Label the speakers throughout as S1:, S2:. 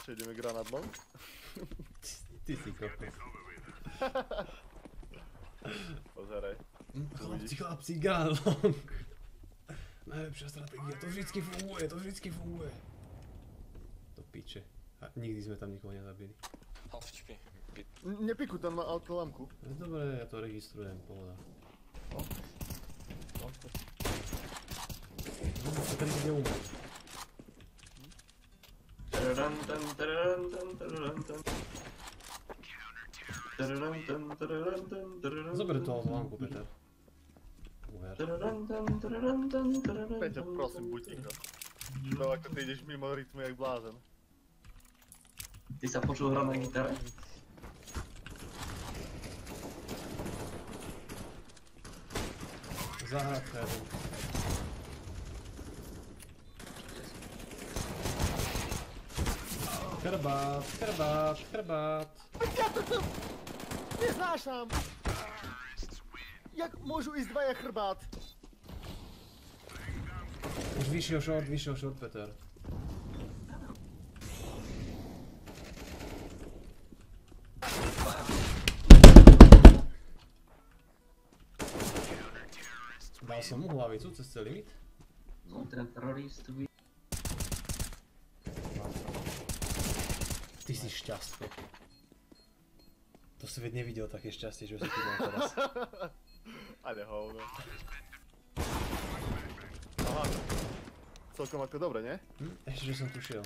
S1: Čo ideme granát long?
S2: Ty si kokos.
S1: Pozeraj.
S2: Hm, Chlapci, chlapci, Galong. Najlepšia stratégia, to vždycky funguje, to vždycky funguje. To piče. A nikdy sme tam nikoho nezabili.
S3: Half HP. Bit.
S1: N- Nepikuj tam na autolamku.
S2: No Dobre, ja to registrujem, pohoda. No, sa tady ide
S4: Co
S2: by
S4: to
S2: za angu Peter?
S4: Peter,
S1: prosím, buď ticho. Čo ako ty ideš mimo rytmu jak blázen.
S4: Ty sa počul hrať na gitare? Zahrať sa ja. Ty sa počul hrať na gitare?
S2: Zahradka jeden. Chrbát, chrbát, chrbát.
S1: Neznášam! Jak môžu ísť dvaja chrbát?
S2: Už vyšiel short, vyšiel short, Peter. Dal som mu hlavicu cez celý mit?
S4: No, ten terorist by...
S2: Ty si šťastko. To svet nevidel také šťastie, že si tu mal teraz.
S1: Ale hovno. Aha. Celkom ako dobre, nie?
S2: Hm? Ešte, že som tu šiel.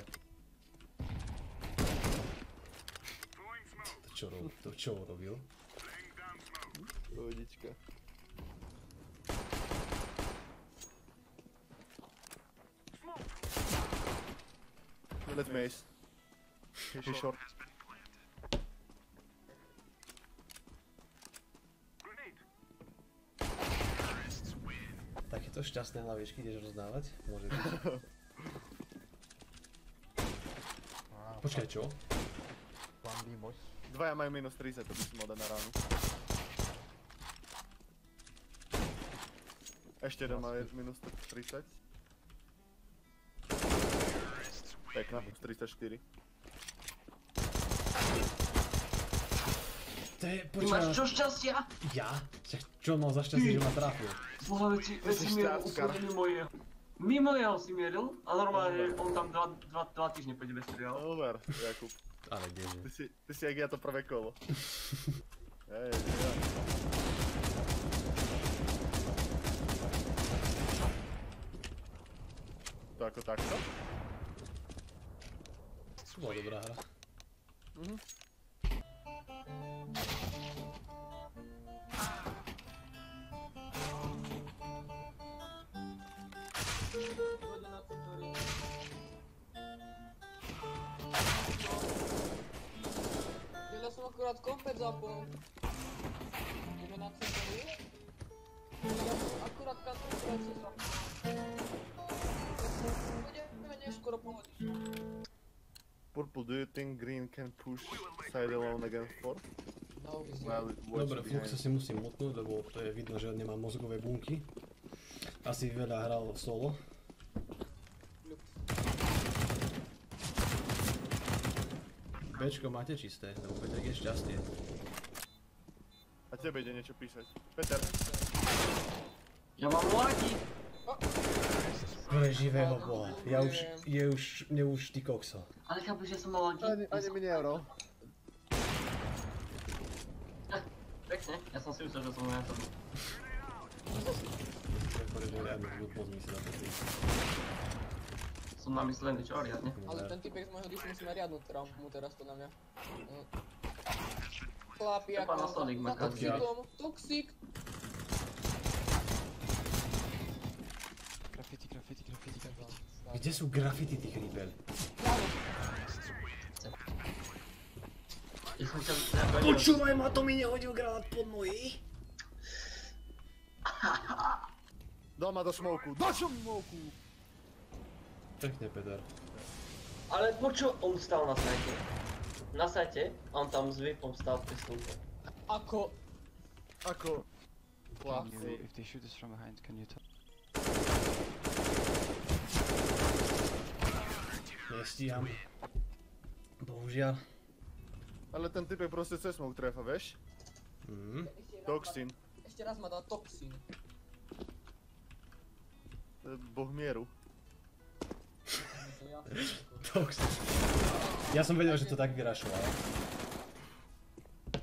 S2: To čo, rob, to čo robil?
S1: Pohodička. Let's mace. He's short.
S2: Takéto šťastné hlavičky ideš rozdávať? Môže byť. Počkaj, čo?
S1: Dvaja majú minus 30, to by si mal dať na ránu. Ešte jeden má minus 30. Pekná, 34.
S2: To je,
S4: Ty máš čo šťastia?
S2: ja? Však čo mal za šťastie, že ma trafil?
S4: Boha, veď si, veď si mieril úplne mimo jeho. Mimo jeho si mieril a normálne on tam dva, dva, dva týždne po tebe strieľal.
S1: Over, Jakub.
S2: Ale kdeže.
S1: Ty si, ty si jak ja to prvé kolo. Hej, ja. To ako takto?
S2: To bola dobrá hra.
S5: Ja som akurát kompet zapol. Ideme na centru. Ja som akurát kancelácie zapol. Budeme neskoro pohodiť.
S1: Purple, do you think green can push side alone against four?
S5: No,
S1: Well, watch
S2: Dobre,
S1: behind.
S2: Fluxa si musím mutnúť, lebo to je vidno, že nemá mozgové bunky. Asi veľa hral solo. Bčko máte čisté, lebo Peter je šťastie.
S1: A tebe ide niečo písať. Peter,
S4: Ja mám mladí.
S2: Pre živého boha. Ja už, je už, mne už ty kokso.
S4: Ale chápeš, že som mal lagi?
S1: ani, ani mi neural.
S4: Pekne, ja som si myslel, že som na to.
S2: Akože, že riadne glúposť mi sa na to tým.
S4: Som namyslený, čo riadne.
S5: Ale ten typek z môjho dišu musíme riadnu traumu teraz podľa mňa. Mm. Chlapi,
S4: To
S5: ako
S4: má Sonic Mac.
S5: toxikom, toxik.
S3: Graffiti, graffiti, graffiti, graffiti.
S2: Kde sú grafity tých rýbel?
S4: Ja som chcel... ja vedel-
S2: Počúvaj ma, to mi nehodil granát pod nohy.
S1: Doma do smoku, do smoku!
S2: Pekne, Peter.
S4: Ale počo, on stal na sajte. Na sajte, a on tam s VIPom stal v tej stúpe.
S5: Ako?
S1: Ako... Chlapci.
S3: if they shoot us from behind, can you tell?
S2: Nestíham. Bohužiaľ.
S1: Ale ten typek proste cez smoke trefa, vieš?
S2: Mhm.
S1: Toxin.
S5: Ešte raz ma dá toxín.
S1: To je Boh mieru.
S5: To ja.
S2: Toxic. Ja som vedel, že to tak vyrašoval.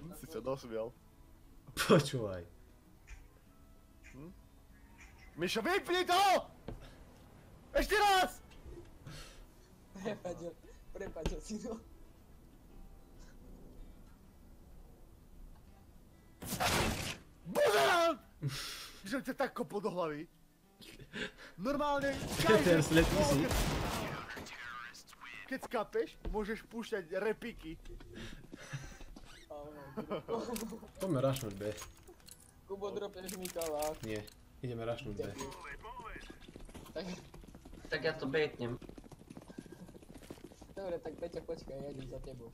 S1: Hm, Si sa dosmial.
S2: Počúvaj.
S1: Mišo, vypni to! Ešte raz!
S5: Prepaď, prepaď, ocino.
S1: Buzerant! Že ťa tak kopol do hlavy. Normálne,
S2: Ten slepý si.
S1: Keď skapeš, môžeš púšťať repiky.
S2: Poďme rašnúť B.
S5: Kubo dropneš mi kalák.
S2: Nie. Ideme rašnúť B.
S5: Tak,
S4: Tak ja to baitnem.
S5: dobre, tak Peťa počkaj, ja idem za tebou.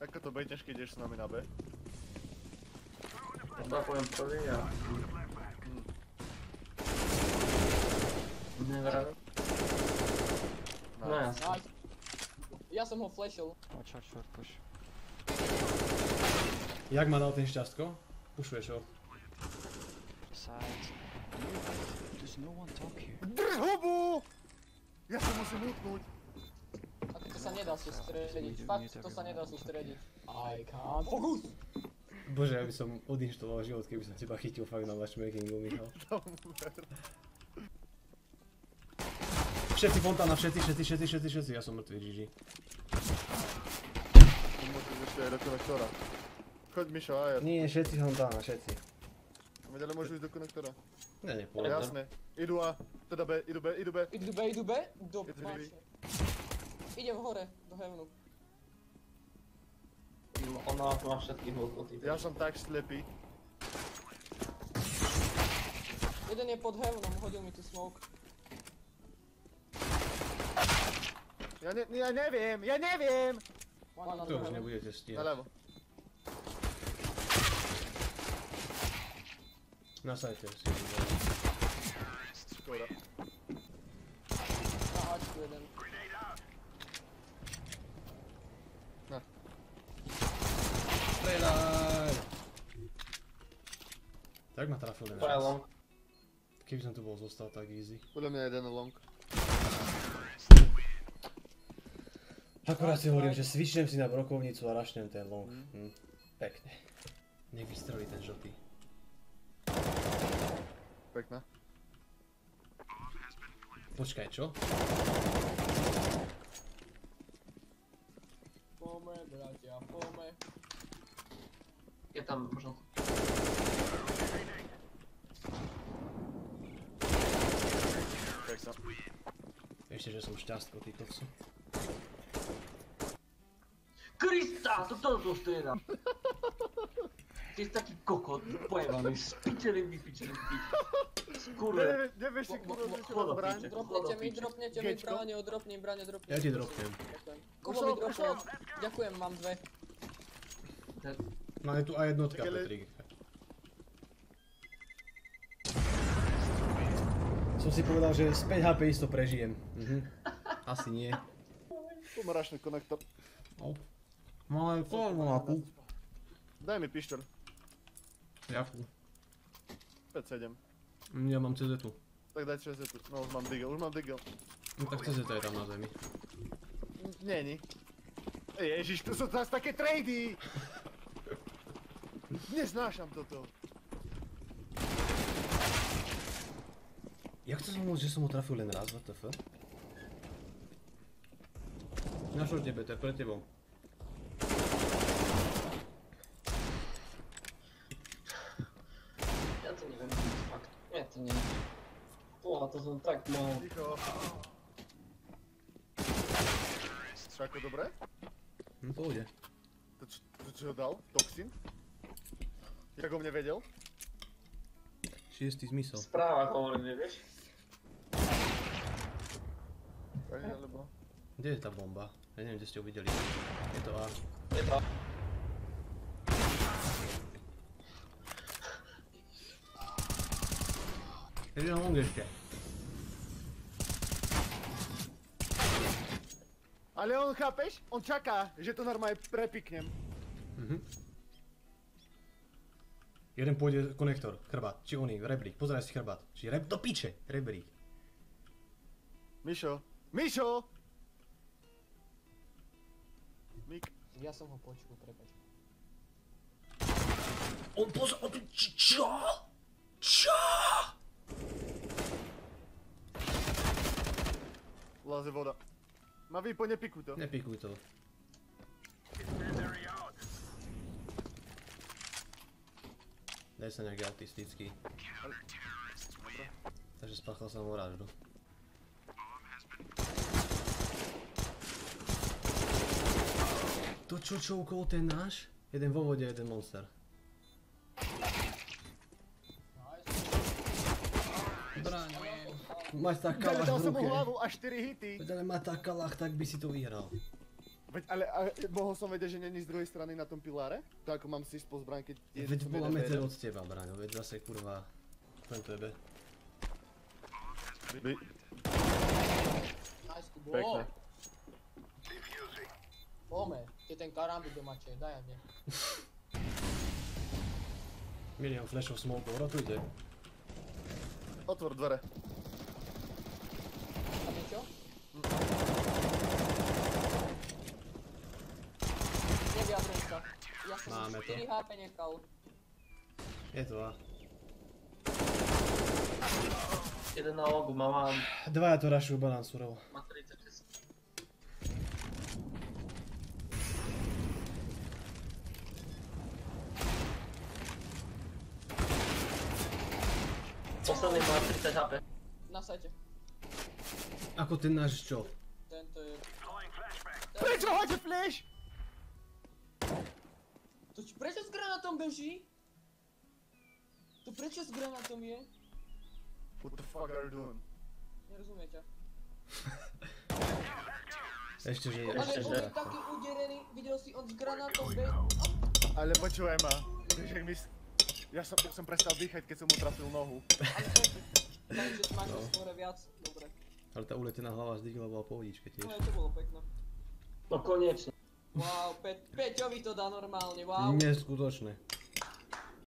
S1: Ako to bejteš, keď ideš s nami na B?
S4: Chyba poviem prvý a... Nevrátim. No jasne.
S5: Nice. Ja som ho flashol.
S3: Watch out, short push.
S2: Jak ma dal ten šťastko? Pušuješ ho.
S3: Side. No.
S1: Drž hubu! Ja sa musím utnúť.
S5: A to sa nedá sústrediť.
S3: Mute,
S5: Fakt, to sa nedá sústrediť. I can't focus!
S2: Bože, ja by som odinštaloval život, keby som teba chytil fakt na matchmakingu, Michal. Všetci fontána, všetci, všetci, všetci, všetci, všetci, ja som mŕtvý, GG.
S1: Musíš ešte aj do konektora. Choď Mišo, a ja.
S2: Nie, všetci fontána, všetci.
S1: Veď ale môžu ísť do konektora.
S2: Ne, nepôjde.
S1: Jasné. Idú A, teda B, idú B, idú B.
S5: Idú B, idú B, do páče. Idem hore, do hevnu.
S4: Ona má všetkých hodnoty.
S1: Ja som tak slepý.
S5: Jeden je pod hevnom, hodil mi tu smoke.
S1: Ja, ne, ja neviem, ja neviem!
S5: Na
S2: To už nebudete
S1: Na
S2: stíhať.
S1: ľavo.
S2: Na sajte si.
S1: Škoda.
S5: Na Ačku jeden.
S2: Strelaj! Tak ma trafil ten
S4: To je
S2: raz.
S4: long.
S2: Keby som tu bol zostal tak easy.
S1: Podľa mňa jeden long.
S2: Akurát si hovorím, že switchnem si na brokovnicu a rašnem ten long. Hm. Pekne. Nech vystrelí ten žltý.
S1: Pekná.
S2: Počkaj, čo?
S5: Pome, bratia, pome.
S4: Je tam možno.
S2: Ešte, že som šťastko, ty kokso.
S4: Krista, to to to strieda. Ty si taký kokot, pojebaný, spičený, vypičený.
S1: Ne- Nevieš si kurva, že bráň?
S4: piče.
S5: Dropnete mi, dropnete mi, bráne, odropni, bráne, dropni.
S2: Ja ti dropnem.
S5: Kubo mi dropol. Ďakujem, mám dve.
S2: Máme tu aj jednotka, Petrik. Som si povedal, že z 5 HP isto prežijem. Mhm. Asi nie.
S1: Pomarašný konektor.
S2: No. Máme formuláku.
S1: Daj mi pištoľ.
S2: Jakú?
S1: 5-7.
S2: Ja mám CZ tu.
S1: Tak daj 60. No už mám digel, už mám digel.
S2: No tak CZ je tam na zemi.
S1: Není. Ježiš, tu sú zase také trady! Neznášam toto.
S2: Jak to som môcť, že som ho trafil len raz, WTF? Na čo tebe, to je pre tebou.
S4: Ja to neviem, fakt. Ja to neviem. To tak mal.
S1: Ticho. Čo ako dobre?
S2: Pôjde.
S1: To, čo- to čo ho dal? Toxin? Jak o mne vedel?
S2: Šiestý zmysel.
S4: Správa hovorím, vieš?
S1: Aj, alebo...
S2: Kde je tá bomba? Ja neviem, kde ste ho videli. Je to A.
S4: Je to...
S2: Je na long ešte.
S1: Ale on, chápeš? On čaká, že to normálne prepiknem.
S2: Mhm. Jeden pôjde konektor, chrbát, či oný, rebrík, pozeraj si chrbát. Či reb, do piče, rebrík.
S1: Mišo. Mišo! Mik.
S5: Ja som ho počul, prepač.
S2: On pozor, on tu, čo? Čo?
S1: Láze voda. Ma vypo, nepikuj to.
S2: Nepikuj to. Daj sa nejaký autistický. Takže spáchal som vraždu. To čo čoukol ten náš? Jeden vo vode, jeden monster. Bráň kalach
S1: dal som mu hlavu a 4 hity.
S2: Veď ale má tak kalach, tak by si to vyhral.
S1: Veď, ale, ale mohol som vedieť, že není z druhej strany na tom piláre? To ako mám si po zbraň, keď je
S2: Veď bola meter
S1: jeden.
S2: od teba, Braňo, veď zase kurva... Len tebe.
S1: By-
S5: Nice, Kubo.
S1: Pekné.
S5: Pome, je ten karambit do mače, daj a mne.
S2: Milión flashov smokov, rotujte.
S1: Otvor dvere.
S5: Nevyjadrujem sa. Ja som
S2: Máme
S5: si
S2: to.
S5: 4 HP nechal.
S2: Je to a.
S6: Jeden na logu, mám
S2: Dvaja to rašujú balansurov.
S6: má 36. Posledný má 30 HP.
S5: Na sajte.
S2: Ako ten náš čo?
S5: Tento je...
S1: Prečo hodí flash?
S5: To či, prečo s granátom beží? To prečo s granátom je?
S1: What the fuck are you doing?
S5: Nerozumiete.
S2: Ešte, že je.
S5: Ale
S6: Ešte,
S5: on
S6: že-
S5: je taký uderený, videl si on s granátom beží.
S1: Ale počúvaj ma. Vieš, jak s- Ja som, prestal dýchať, keď som mu trafil nohu.
S5: Ale Takže máš no. skôr viac. Dobre.
S2: Ale tá uletená hlava z Digla bola pohodičke
S5: No
S2: tiež.
S5: je to bolo pekné.
S6: No konečne.
S5: Wow, Pe Peťovi to dá normálne, wow.
S2: Neskutočné.